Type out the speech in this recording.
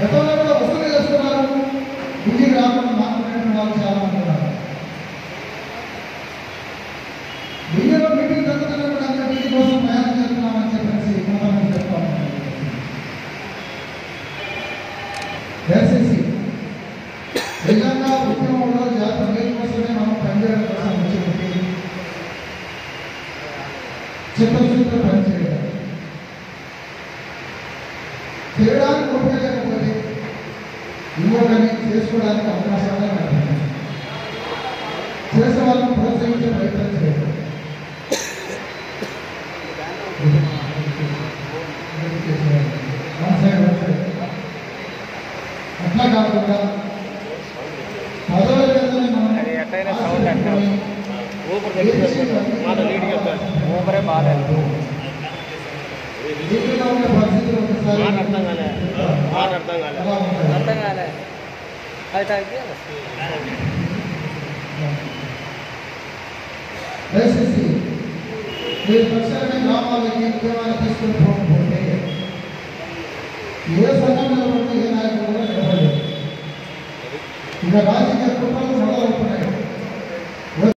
గతంలో కూడా వసూలు చేస్తున్నారు. ఢిల్లీకి రాకుండా మాట్లాడిన వాళ్ళు చాలా మంది ఉన్నారు. ఢిల్లీలో మీటింగ్ జరుగుతున్నప్పుడు అంతా ఢిల్లీ కోసం ప్రయాణం చేస్తున్నామని చెప్పేసి కొంతమంది చెప్తా ఉన్నారు దయచేసి చిత్తశుద్ధితో పనిచేయడం చేయడానికి ఉపయోగపడి ఇంకొకరిని చేసుకోవడానికి అవకాశాలే కనపడతాయి. చేసే వాళ్ళని ప్రోత్సహించే ప్రయత్నం చేయడం. అట్లా కాకుండా మీదనే మనం అది ఎట్టయినా సౌండ్ అట్లా ఊపిరి తగ్గిపోతుంది మాట లీడ్కి వెళ్తాడు ఊపిరే బాగాలేదు ఢిల్లీలో ఉన్న పరిస్థితులు ఒకసారి మాట అర్థం కాలే మాట అర్థం కాలే ఎలా ఉంటాయి? అర్థం కాలే అది తగ్గి దయచేసి మీరు తక్షణమే గ్రామాలకి ఉద్యోగాలు తీసుకుని పోకపోతే ఏ సంఘం నిలబడితే ఏ నాయకుడు కూడా నిలబడలేదు ఇక రాజకీయ కుట్రలు మొదలవుతున్నాయి